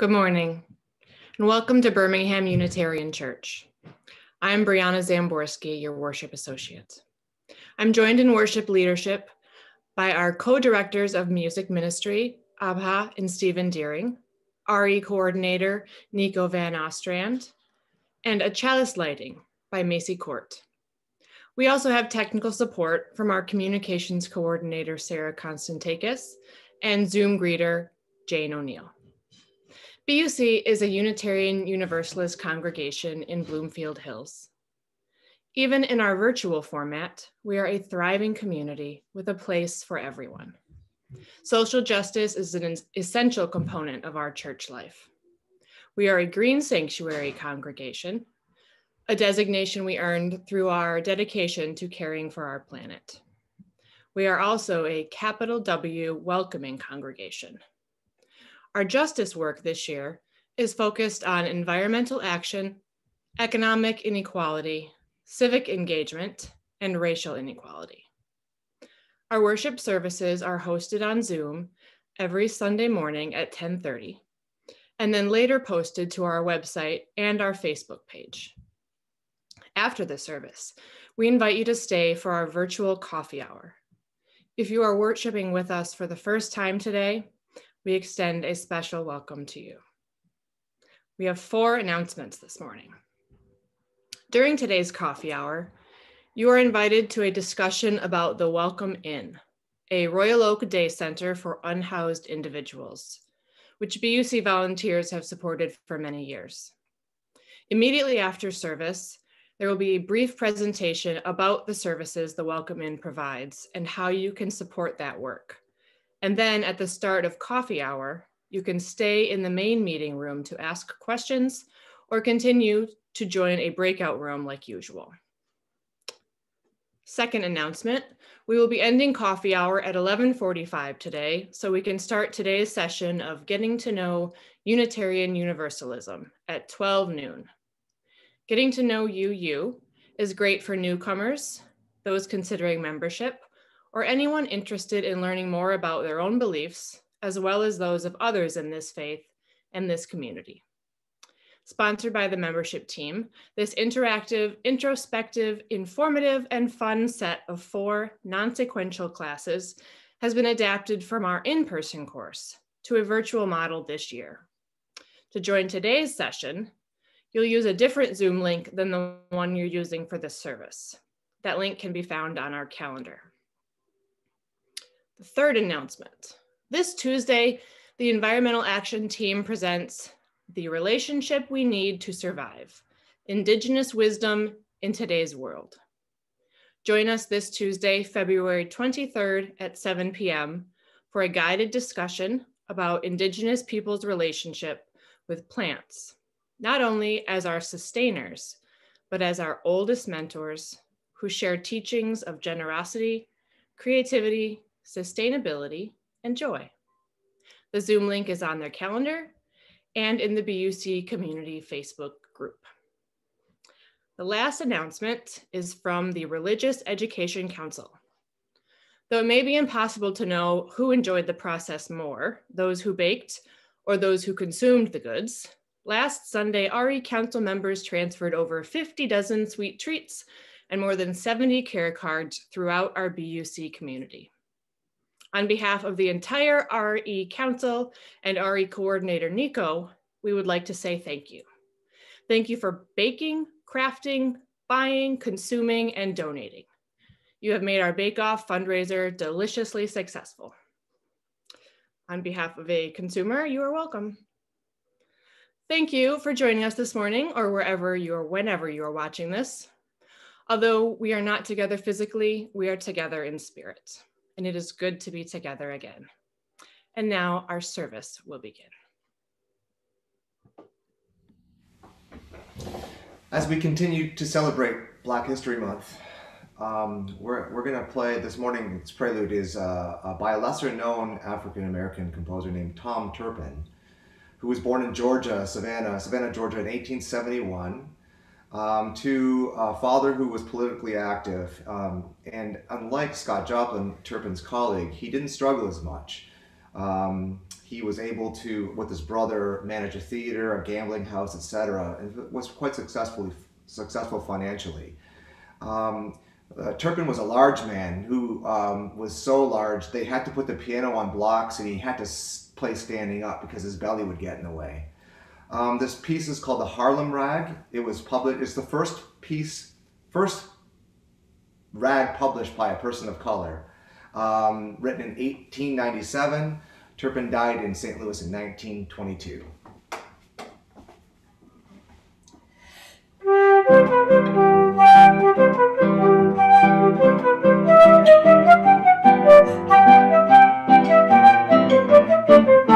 Good morning, and welcome to Birmingham Unitarian Church. I'm Brianna Zamborski, your worship associate. I'm joined in worship leadership by our co-directors of music ministry, Abha and Stephen Deering, RE coordinator, Nico Van Ostrand, and a chalice lighting by Macy Court. We also have technical support from our communications coordinator, Sarah Constantakis, and Zoom greeter, Jane O'Neill. BUC is a Unitarian Universalist congregation in Bloomfield Hills. Even in our virtual format, we are a thriving community with a place for everyone. Social justice is an essential component of our church life. We are a green sanctuary congregation, a designation we earned through our dedication to caring for our planet. We are also a capital W welcoming congregation. Our justice work this year is focused on environmental action, economic inequality, civic engagement, and racial inequality. Our worship services are hosted on Zoom every Sunday morning at 10:30 and then later posted to our website and our Facebook page. After the service, we invite you to stay for our virtual coffee hour. If you are worshiping with us for the first time today, we extend a special welcome to you. We have four announcements this morning. During today's coffee hour, you are invited to a discussion about the Welcome Inn, a Royal Oak Day Center for unhoused individuals, which BUC volunteers have supported for many years. Immediately after service, there will be a brief presentation about the services the Welcome Inn provides and how you can support that work. And then at the start of coffee hour, you can stay in the main meeting room to ask questions or continue to join a breakout room like usual. Second announcement, we will be ending coffee hour at 1145 today, so we can start today's session of getting to know Unitarian Universalism at 12 noon. Getting to know UU is great for newcomers, those considering membership, or anyone interested in learning more about their own beliefs, as well as those of others in this faith and this community sponsored by the membership team, this interactive, introspective, informative, and fun set of four non-sequential classes has been adapted from our in-person course to a virtual model this year. To join today's session, you'll use a different Zoom link than the one you're using for this service. That link can be found on our calendar. The third announcement. This Tuesday, the Environmental Action Team presents the relationship we need to survive, Indigenous wisdom in today's world. Join us this Tuesday, February 23rd at 7 p.m. for a guided discussion about Indigenous people's relationship with plants, not only as our sustainers, but as our oldest mentors who share teachings of generosity, creativity, sustainability, and joy. The Zoom link is on their calendar and in the BUC community Facebook group. The last announcement is from the Religious Education Council. Though it may be impossible to know who enjoyed the process more, those who baked or those who consumed the goods, last Sunday, RE Council members transferred over 50 dozen sweet treats and more than 70 care cards throughout our BUC community. On behalf of the entire RE Council and RE Coordinator Nico, we would like to say thank you. Thank you for baking, crafting, buying, consuming, and donating. You have made our Bake Off fundraiser deliciously successful. On behalf of a consumer, you are welcome. Thank you for joining us this morning or wherever you are, whenever you are watching this. Although we are not together physically, we are together in spirit and it is good to be together again. And now our service will begin. As we continue to celebrate Black History Month, um, we're, we're going to play this morning's prelude is uh, uh, by a lesser known African American composer named Tom Turpin, who was born in Georgia, Savannah, Savannah, Georgia in 1871 um, to a father who was politically active. Um, and unlike Scott Joplin, Turpin's colleague, he didn't struggle as much. Um, he was able to, with his brother, manage a theater, a gambling house, etc., and was quite successfully successful financially. Um, uh, Turpin was a large man who um, was so large they had to put the piano on blocks and he had to play standing up because his belly would get in the way. Um, this piece is called the Harlem Rag. It was published. It's the first piece, first rag published by a person of color, um, written in 1897. Turpin died in St. Louis in 1922.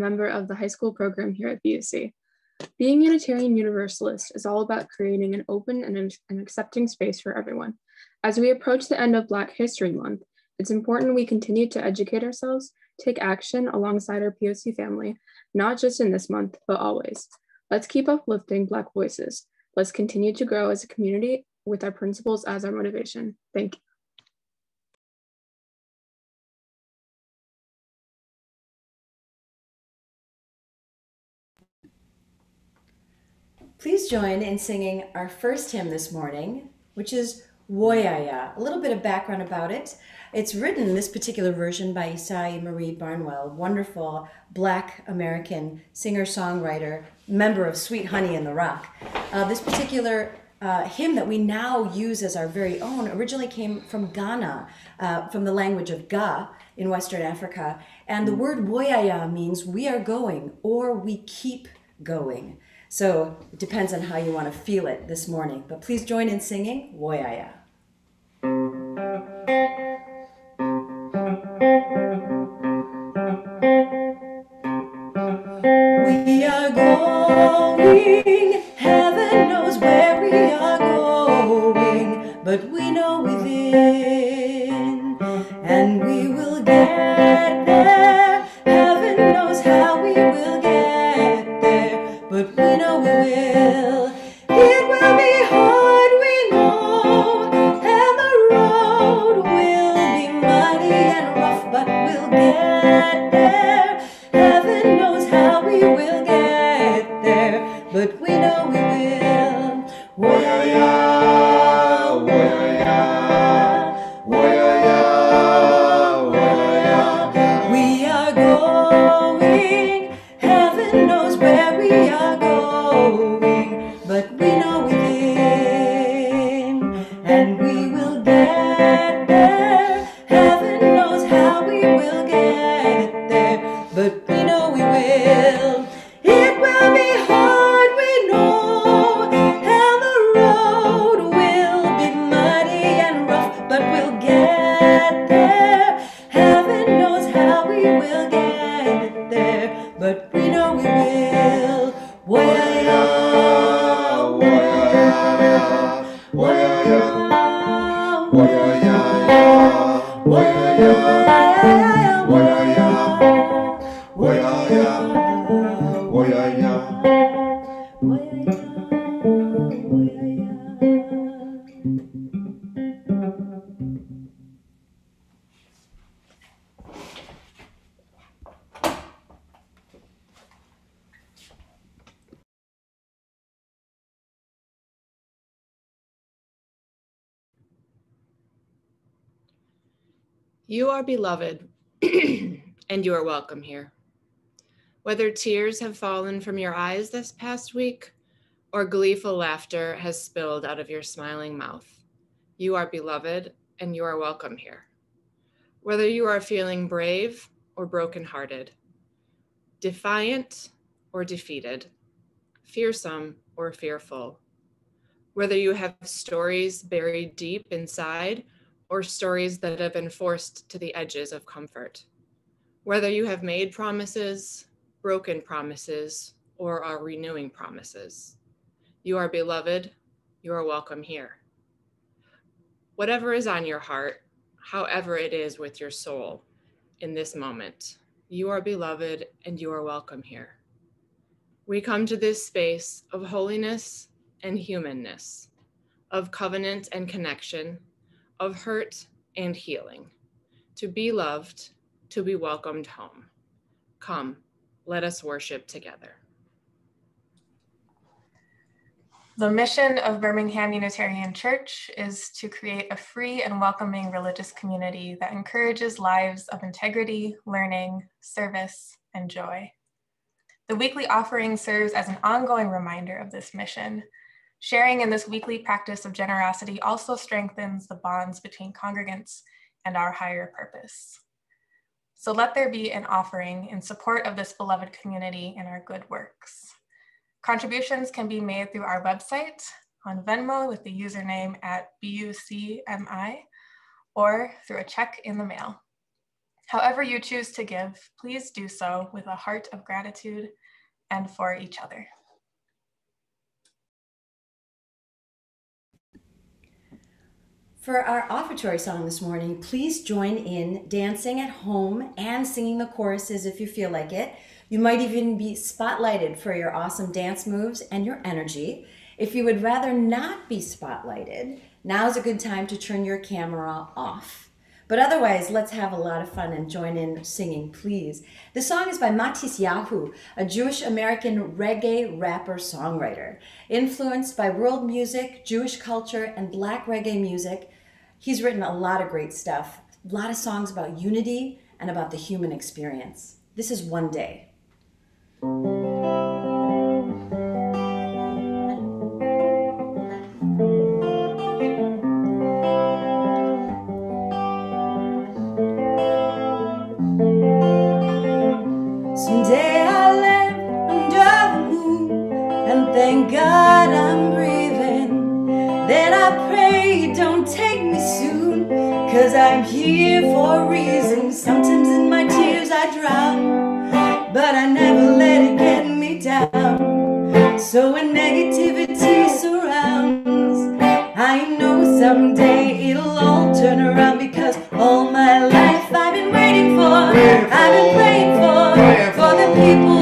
member of the high school program here at BUC. Being Unitarian Universalist is all about creating an open and an accepting space for everyone. As we approach the end of Black History Month, it's important we continue to educate ourselves, take action alongside our POC family, not just in this month, but always. Let's keep uplifting Black voices. Let's continue to grow as a community with our principles as our motivation. Thank you. Please join in singing our first hymn this morning, which is Woyaya. A little bit of background about it. It's written, this particular version, by Ysaye Marie Barnwell, wonderful black American singer songwriter, member of Sweet Honey in the Rock. Uh, this particular uh, hymn that we now use as our very own originally came from Ghana, uh, from the language of Ga in Western Africa. And the word Woyaya means we are going or we keep going. So it depends on how you want to feel it this morning. But please join in singing Woyaya. We are going, heaven knows where we are going, but we know within, and we will get there. Heaven knows how we will but we know we will. It will be hard, we know, and the road will be muddy and rough, but we'll get there. Heaven knows how we will get there, but we know we will. Woyaya, woyaya. You are beloved, and you are welcome here. Whether tears have fallen from your eyes this past week or gleeful laughter has spilled out of your smiling mouth, you are beloved and you are welcome here. Whether you are feeling brave or brokenhearted, defiant or defeated, fearsome or fearful, whether you have stories buried deep inside or stories that have been forced to the edges of comfort. Whether you have made promises, broken promises, or are renewing promises, you are beloved, you are welcome here. Whatever is on your heart, however it is with your soul in this moment, you are beloved and you are welcome here. We come to this space of holiness and humanness, of covenant and connection of hurt and healing, to be loved, to be welcomed home. Come, let us worship together. The mission of Birmingham Unitarian Church is to create a free and welcoming religious community that encourages lives of integrity, learning, service, and joy. The weekly offering serves as an ongoing reminder of this mission Sharing in this weekly practice of generosity also strengthens the bonds between congregants and our higher purpose. So let there be an offering in support of this beloved community and our good works. Contributions can be made through our website on Venmo with the username at BUCMI or through a check in the mail. However you choose to give, please do so with a heart of gratitude and for each other. For our offertory song this morning, please join in dancing at home and singing the choruses if you feel like it. You might even be spotlighted for your awesome dance moves and your energy. If you would rather not be spotlighted, now is a good time to turn your camera off. But otherwise, let's have a lot of fun and join in singing, please. The song is by Matisyahu, a Jewish American reggae rapper songwriter. Influenced by world music, Jewish culture, and black reggae music, He's written a lot of great stuff, a lot of songs about unity and about the human experience. This is One Day. Cause I'm here for a reason. Sometimes in my tears I drown, but I never let it get me down. So when negativity surrounds, I know someday it'll all turn around because all my life I've been waiting for, I've been praying for, for the people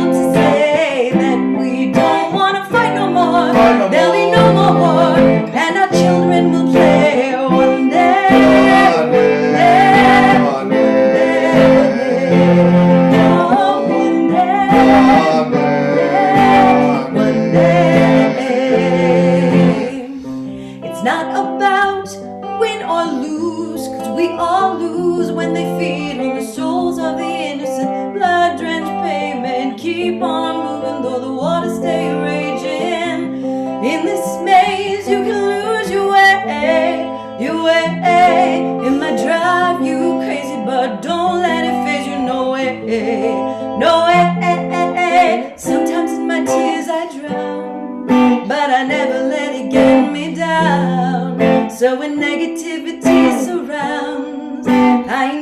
It's not about win or lose, cause we all lose when they feed on the souls of the innocent. Blood drenched pavement, keep on moving So when negativity surrounds, I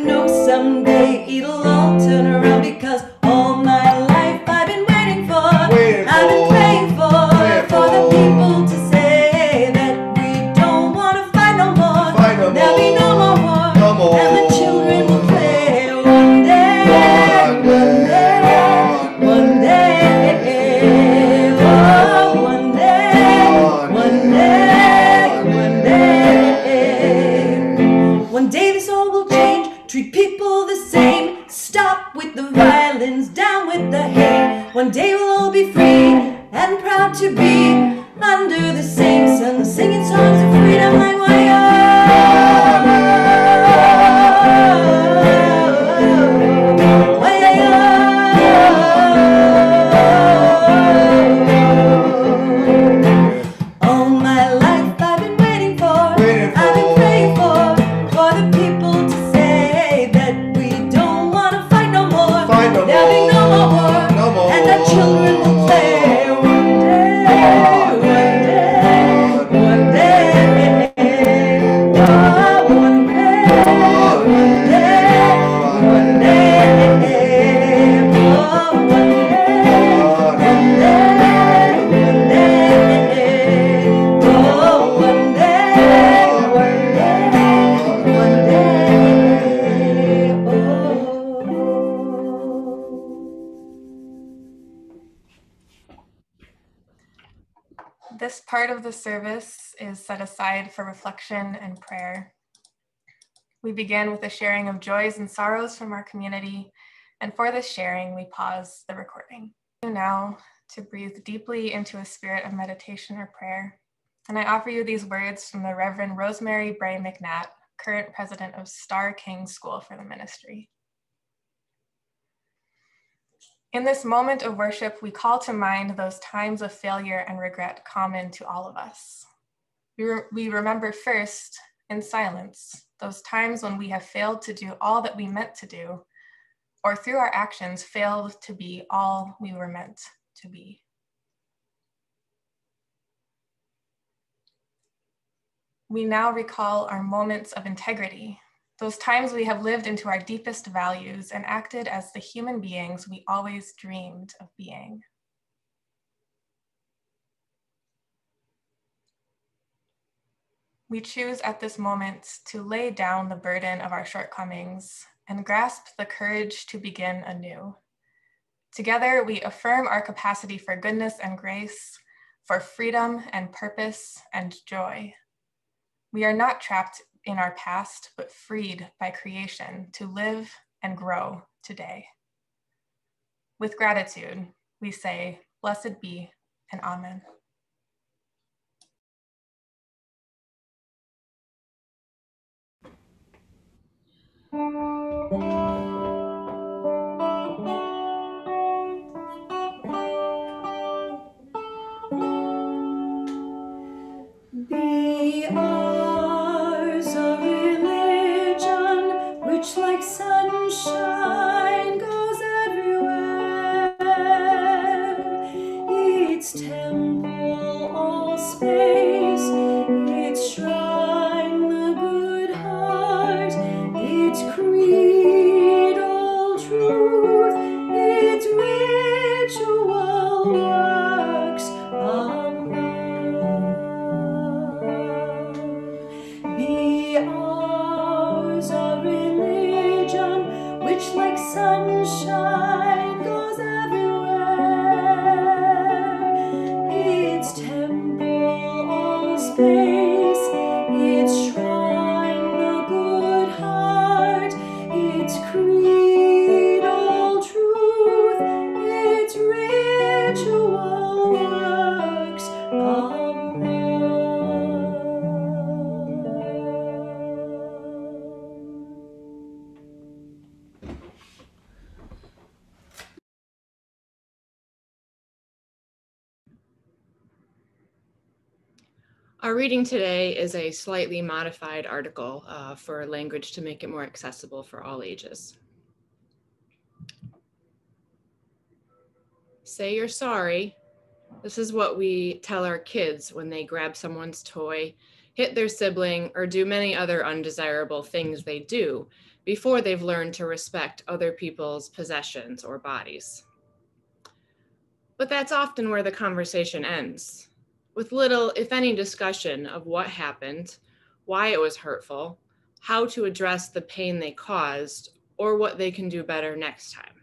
reflection and prayer. We begin with a sharing of joys and sorrows from our community, and for this sharing, we pause the recording. Now, to breathe deeply into a spirit of meditation or prayer. And I offer you these words from the Reverend Rosemary Bray McNatt, current president of Starr King School for the Ministry. In this moment of worship, we call to mind those times of failure and regret common to all of us. We, re- we remember first, in silence, those times when we have failed to do all that we meant to do, or through our actions failed to be all we were meant to be. We now recall our moments of integrity, those times we have lived into our deepest values and acted as the human beings we always dreamed of being. We choose at this moment to lay down the burden of our shortcomings and grasp the courage to begin anew. Together, we affirm our capacity for goodness and grace, for freedom and purpose and joy. We are not trapped in our past, but freed by creation to live and grow today. With gratitude, we say, Blessed be and Amen. Our reading today is a slightly modified article uh, for language to make it more accessible for all ages. Say you're sorry. This is what we tell our kids when they grab someone's toy, hit their sibling, or do many other undesirable things they do before they've learned to respect other people's possessions or bodies. But that's often where the conversation ends with little, if any, discussion of what happened, why it was hurtful, how to address the pain they caused, or what they can do better next time.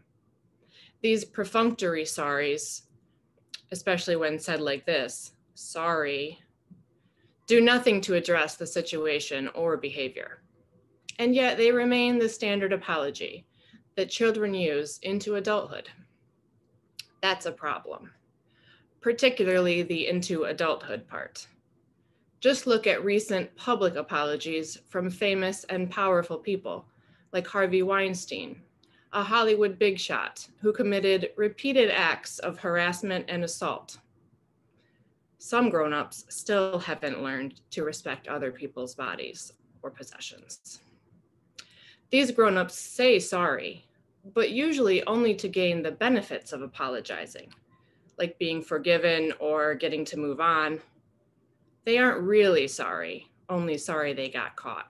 These perfunctory sorries, especially when said like this, sorry, do nothing to address the situation or behavior. And yet they remain the standard apology that children use into adulthood. That's a problem, particularly the into adulthood part. Just look at recent public apologies from famous and powerful people like Harvey Weinstein, a Hollywood big shot who committed repeated acts of harassment and assault. Some grown-ups still haven't learned to respect other people's bodies or possessions. These grown-ups say sorry, but usually only to gain the benefits of apologizing, like being forgiven or getting to move on they aren't really sorry, only sorry they got caught.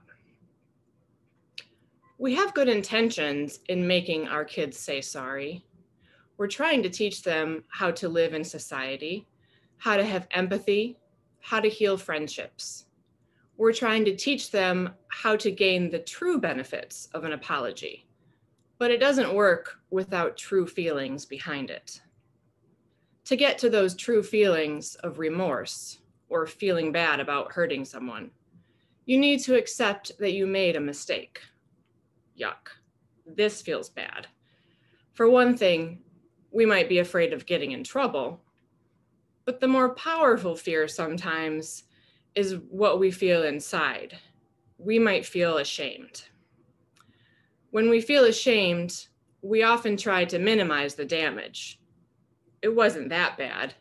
We have good intentions in making our kids say sorry. We're trying to teach them how to live in society, how to have empathy, how to heal friendships. We're trying to teach them how to gain the true benefits of an apology, but it doesn't work without true feelings behind it. To get to those true feelings of remorse, or feeling bad about hurting someone. You need to accept that you made a mistake. Yuck. This feels bad. For one thing, we might be afraid of getting in trouble, but the more powerful fear sometimes is what we feel inside. We might feel ashamed. When we feel ashamed, we often try to minimize the damage. It wasn't that bad.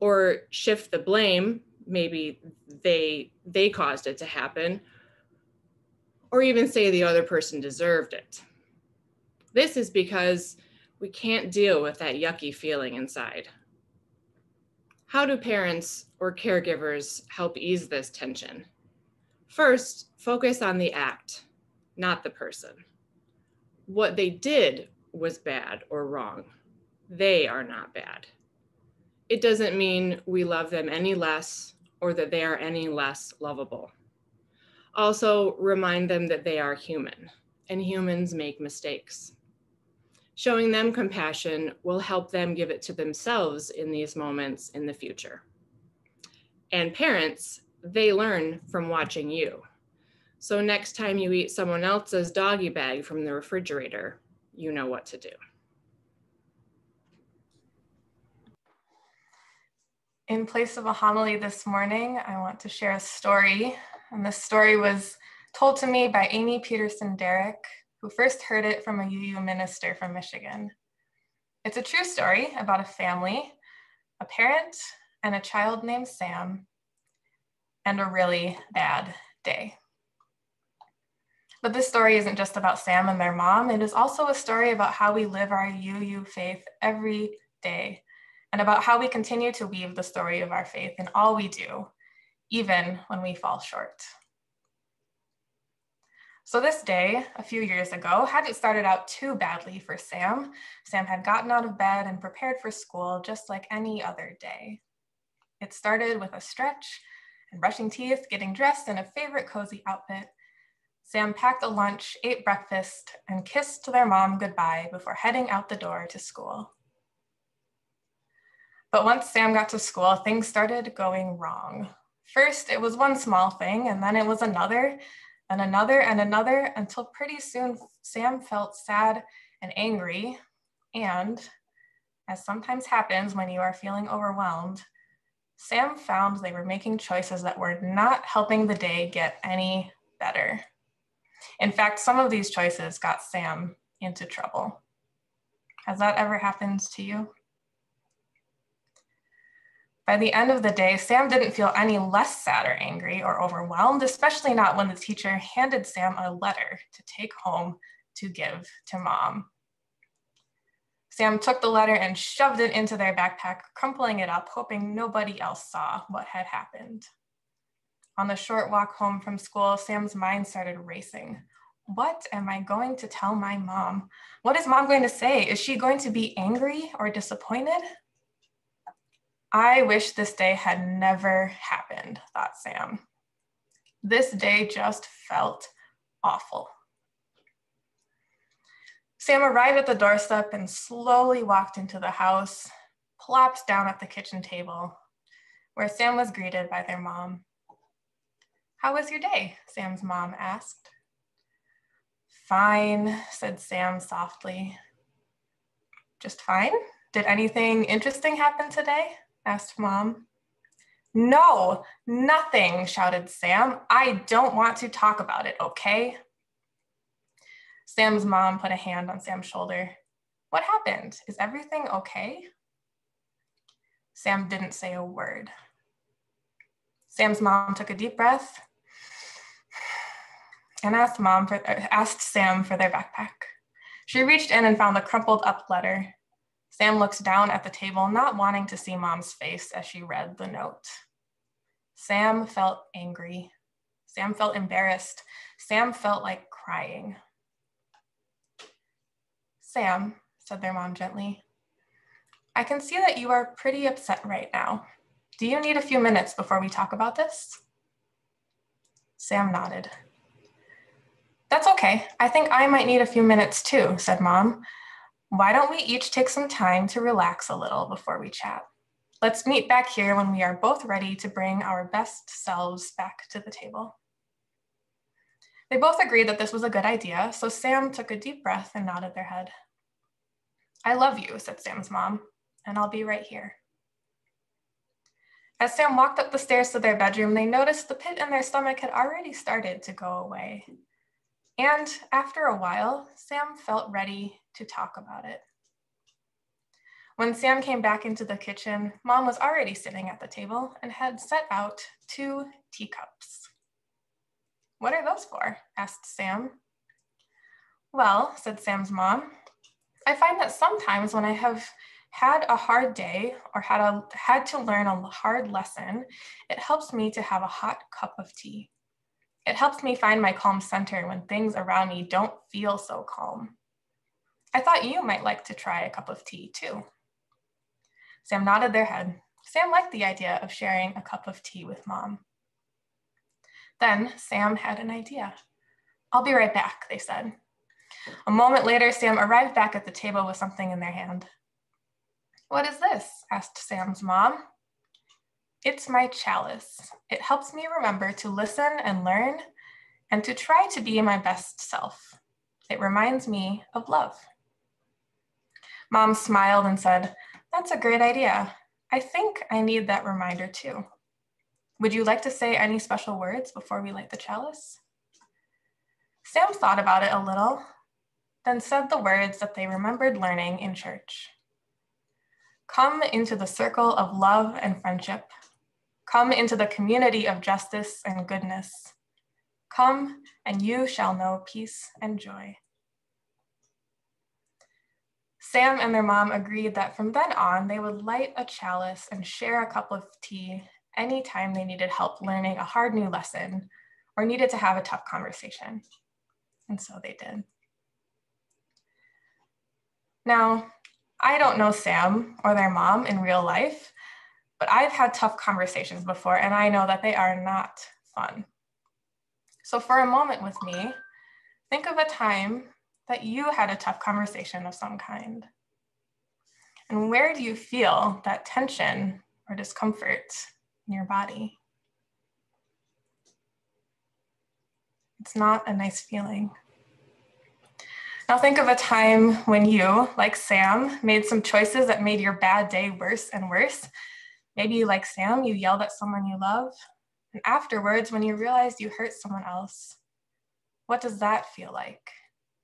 Or shift the blame maybe they they caused it to happen. Or even say the other person deserved it. This is because we can't deal with that yucky feeling inside. How do parents or caregivers help ease this tension? First focus on the act not the person. What they did was bad or wrong they are not bad it doesn't mean we love them any less or that they are any less lovable. Also, remind them that they are human and humans make mistakes. Showing them compassion will help them give it to themselves in these moments in the future. And parents, they learn from watching you. So next time you eat someone else's doggy bag from the refrigerator, you know what to do. In place of a homily this morning, I want to share a story. And this story was told to me by Amy Peterson Derrick, who first heard it from a UU minister from Michigan. It's a true story about a family, a parent, and a child named Sam, and a really bad day. But this story isn't just about Sam and their mom, it is also a story about how we live our UU faith every day and about how we continue to weave the story of our faith in all we do, even when we fall short. So this day, a few years ago, hadn't started out too badly for Sam. Sam had gotten out of bed and prepared for school just like any other day. It started with a stretch and brushing teeth, getting dressed in a favorite cozy outfit. Sam packed a lunch, ate breakfast, and kissed their mom goodbye before heading out the door to school. But once Sam got to school, things started going wrong. First, it was one small thing, and then it was another, and another, and another, until pretty soon Sam felt sad and angry. And, as sometimes happens when you are feeling overwhelmed, Sam found they were making choices that were not helping the day get any better. In fact, some of these choices got Sam into trouble. Has that ever happened to you? By the end of the day, Sam didn't feel any less sad or angry or overwhelmed, especially not when the teacher handed Sam a letter to take home to give to mom. Sam took the letter and shoved it into their backpack, crumpling it up, hoping nobody else saw what had happened. On the short walk home from school, Sam's mind started racing. What am I going to tell my mom? What is mom going to say? Is she going to be angry or disappointed? I wish this day had never happened, thought Sam. This day just felt awful. Sam arrived at the doorstep and slowly walked into the house, plopped down at the kitchen table, where Sam was greeted by their mom. How was your day? Sam's mom asked. Fine, said Sam softly. Just fine? Did anything interesting happen today? Asked Mom. No, nothing, shouted Sam. I don't want to talk about it, okay? Sam's mom put a hand on Sam's shoulder. What happened? Is everything okay? Sam didn't say a word. Sam's mom took a deep breath and asked mom for, uh, asked Sam for their backpack. She reached in and found the crumpled up letter. Sam looks down at the table, not wanting to see mom's face as she read the note. Sam felt angry. Sam felt embarrassed. Sam felt like crying. Sam, said their mom gently, I can see that you are pretty upset right now. Do you need a few minutes before we talk about this? Sam nodded. That's okay. I think I might need a few minutes too, said mom. Why don't we each take some time to relax a little before we chat? Let's meet back here when we are both ready to bring our best selves back to the table. They both agreed that this was a good idea, so Sam took a deep breath and nodded their head. I love you, said Sam's mom, and I'll be right here. As Sam walked up the stairs to their bedroom, they noticed the pit in their stomach had already started to go away. And after a while, Sam felt ready to talk about it. When Sam came back into the kitchen, Mom was already sitting at the table and had set out two teacups. What are those for? asked Sam. Well, said Sam's mom, I find that sometimes when I have had a hard day or had, a, had to learn a hard lesson, it helps me to have a hot cup of tea. It helps me find my calm center when things around me don't feel so calm. I thought you might like to try a cup of tea too. Sam nodded their head. Sam liked the idea of sharing a cup of tea with mom. Then Sam had an idea. I'll be right back, they said. A moment later, Sam arrived back at the table with something in their hand. What is this? asked Sam's mom. It's my chalice. It helps me remember to listen and learn and to try to be my best self. It reminds me of love. Mom smiled and said, That's a great idea. I think I need that reminder too. Would you like to say any special words before we light the chalice? Sam thought about it a little, then said the words that they remembered learning in church. Come into the circle of love and friendship. Come into the community of justice and goodness. Come and you shall know peace and joy. Sam and their mom agreed that from then on, they would light a chalice and share a cup of tea anytime they needed help learning a hard new lesson or needed to have a tough conversation. And so they did. Now, I don't know Sam or their mom in real life, but I've had tough conversations before and I know that they are not fun. So, for a moment with me, think of a time that you had a tough conversation of some kind. And where do you feel that tension or discomfort in your body? It's not a nice feeling. Now think of a time when you, like Sam, made some choices that made your bad day worse and worse. Maybe like Sam, you yelled at someone you love. And afterwards, when you realized you hurt someone else, what does that feel like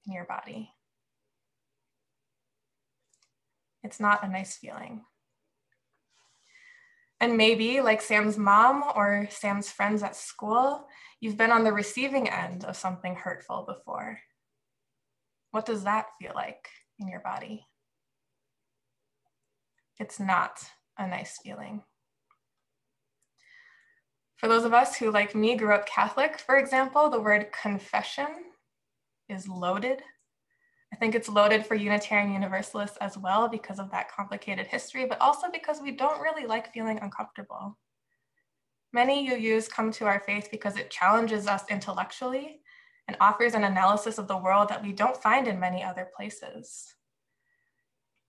in your body? It's not a nice feeling. And maybe, like Sam's mom or Sam's friends at school, you've been on the receiving end of something hurtful before. What does that feel like in your body? It's not a nice feeling. For those of us who, like me, grew up Catholic, for example, the word confession is loaded. I think it's loaded for Unitarian Universalists as well because of that complicated history, but also because we don't really like feeling uncomfortable. Many UUs come to our faith because it challenges us intellectually and offers an analysis of the world that we don't find in many other places.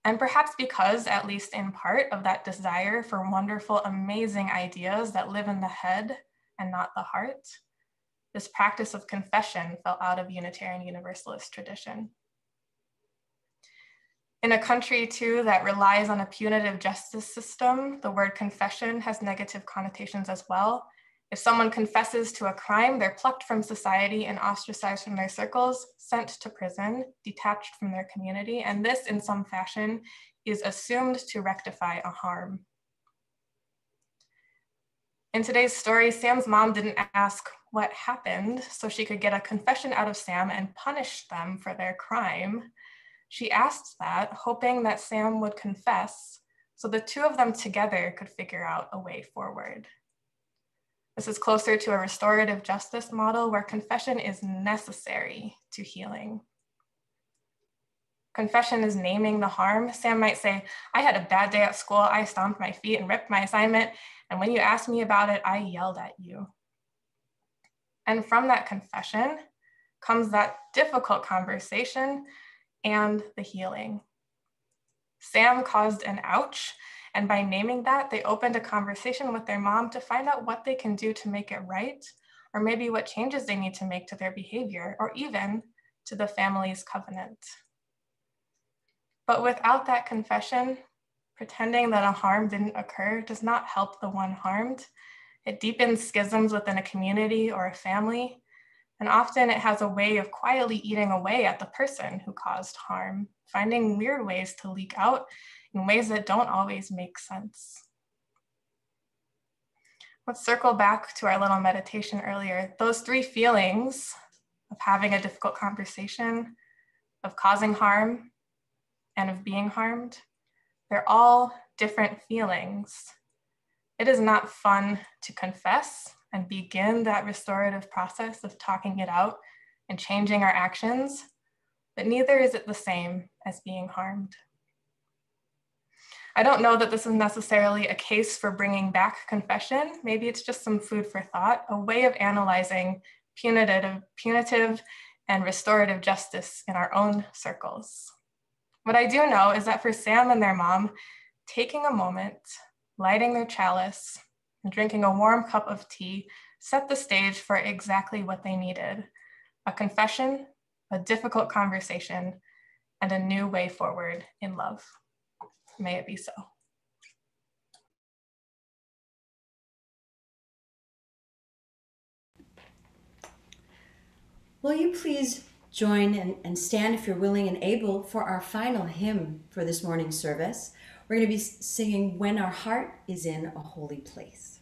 And perhaps because, at least in part, of that desire for wonderful, amazing ideas that live in the head and not the heart, this practice of confession fell out of Unitarian Universalist tradition. In a country, too, that relies on a punitive justice system, the word confession has negative connotations as well. If someone confesses to a crime, they're plucked from society and ostracized from their circles, sent to prison, detached from their community, and this, in some fashion, is assumed to rectify a harm. In today's story, Sam's mom didn't ask what happened so she could get a confession out of Sam and punish them for their crime. She asked that, hoping that Sam would confess so the two of them together could figure out a way forward. This is closer to a restorative justice model where confession is necessary to healing. Confession is naming the harm. Sam might say, I had a bad day at school. I stomped my feet and ripped my assignment. And when you asked me about it, I yelled at you. And from that confession comes that difficult conversation and the healing. Sam caused an ouch, and by naming that, they opened a conversation with their mom to find out what they can do to make it right, or maybe what changes they need to make to their behavior, or even to the family's covenant. But without that confession, pretending that a harm didn't occur does not help the one harmed. It deepens schisms within a community or a family, and often it has a way of quietly eating away at the person who caused harm, finding weird ways to leak out in ways that don't always make sense. Let's circle back to our little meditation earlier. Those three feelings of having a difficult conversation, of causing harm, and of being harmed, they're all different feelings. It is not fun to confess and begin that restorative process of talking it out and changing our actions, but neither is it the same as being harmed. I don't know that this is necessarily a case for bringing back confession. Maybe it's just some food for thought, a way of analyzing punitive, punitive and restorative justice in our own circles. What I do know is that for Sam and their mom, taking a moment, lighting their chalice, and drinking a warm cup of tea set the stage for exactly what they needed a confession, a difficult conversation, and a new way forward in love. May it be so. Will you please join and, and stand if you're willing and able for our final hymn for this morning's service? We're going to be singing When Our Heart is in a Holy Place.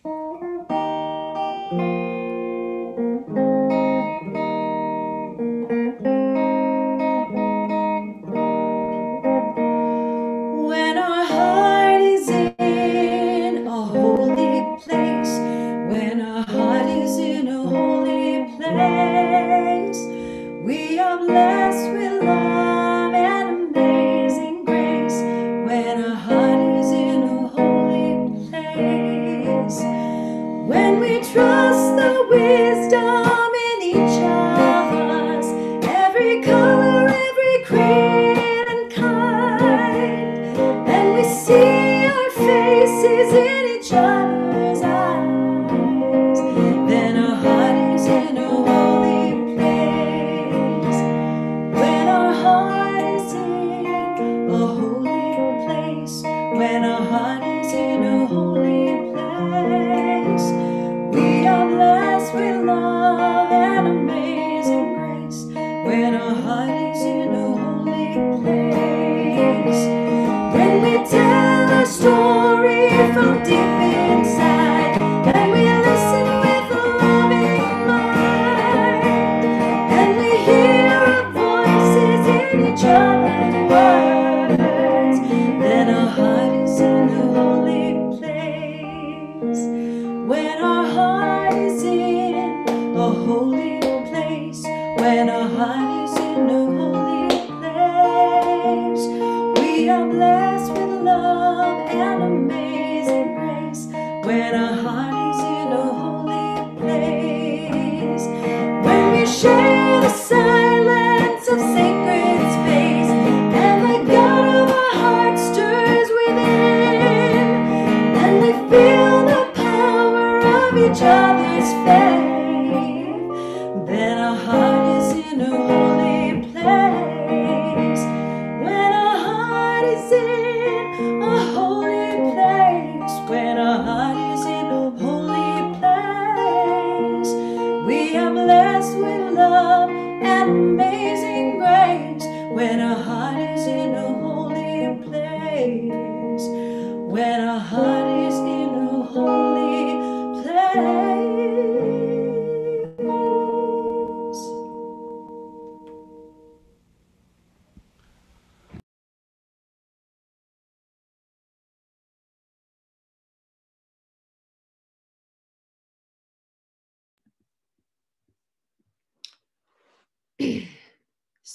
Heart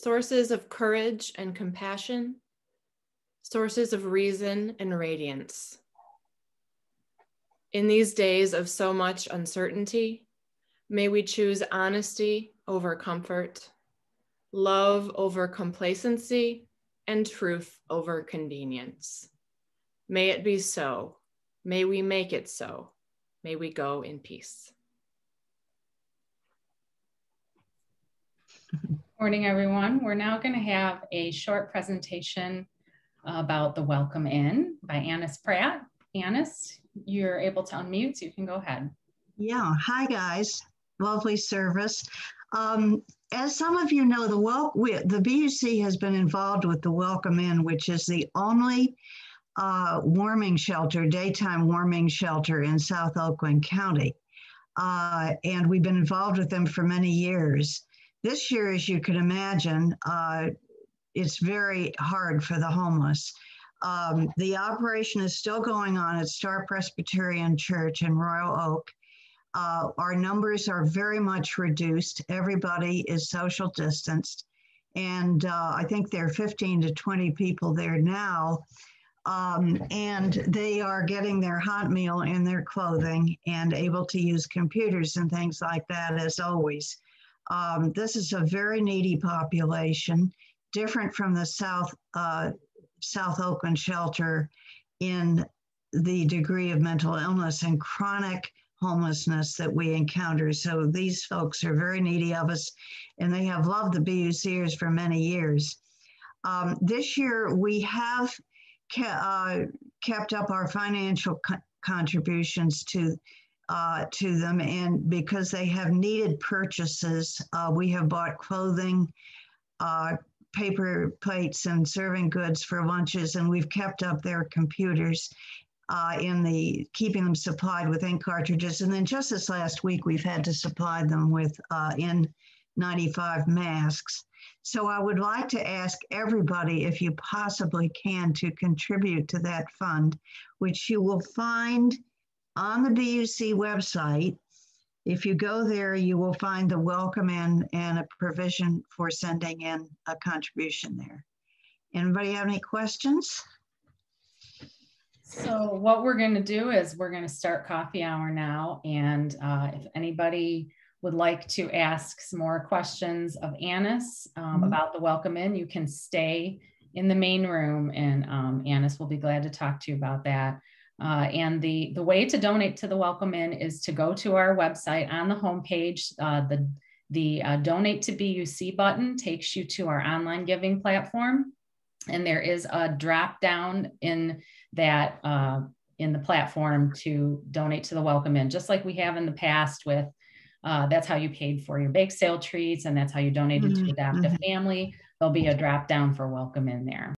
sources of courage and compassion, sources of reason and radiance. In these days of so much uncertainty, may we choose honesty over comfort, love over complacency, and truth over convenience. May it be so. May we make it so. May we go in peace. Morning, everyone. We're now going to have a short presentation about the Welcome Inn by Annis Pratt. Annis, you're able to unmute, so you can go ahead. Yeah, hi guys. Lovely service. Um, as some of you know, the, wel- we, the BUC has been involved with the Welcome Inn, which is the only uh, warming shelter, daytime warming shelter in South Oakland County. Uh, and we've been involved with them for many years. This year, as you can imagine, uh, it's very hard for the homeless. Um, the operation is still going on at Star Presbyterian Church in Royal Oak. Uh, our numbers are very much reduced. Everybody is social distanced. And uh, I think there are 15 to 20 people there now. Um, and they are getting their hot meal and their clothing and able to use computers and things like that as always. Um, this is a very needy population, different from the South uh, South Oakland shelter in the degree of mental illness and chronic homelessness that we encounter. So these folks are very needy of us, and they have loved the BUCers for many years. Um, this year, we have ke- uh, kept up our financial co- contributions to uh, to them. And because they have needed purchases, uh, we have bought clothing, uh, paper plates, and serving goods for lunches, and we've kept up their computers. Uh, in the keeping them supplied with ink cartridges, and then just this last week we've had to supply them with uh, N95 masks. So I would like to ask everybody, if you possibly can, to contribute to that fund, which you will find on the BUC website. If you go there, you will find the welcome inn and a provision for sending in a contribution there. Anybody have any questions? So what we're going to do is we're going to start coffee hour now. And uh, if anybody would like to ask some more questions of Annis um, mm -hmm. about the welcome inn, you can stay in the main room and um, Annis will be glad to talk to you about that. Uh, and the, the way to donate to the Welcome Inn is to go to our website on the homepage. Uh, the the uh, Donate to BUC button takes you to our online giving platform. And there is a drop down in that uh, in the platform to donate to the Welcome Inn, just like we have in the past with uh, that's how you paid for your bake sale treats and that's how you donated mm -hmm. to adopt a mm-hmm. family. There'll be a drop down for Welcome Inn there.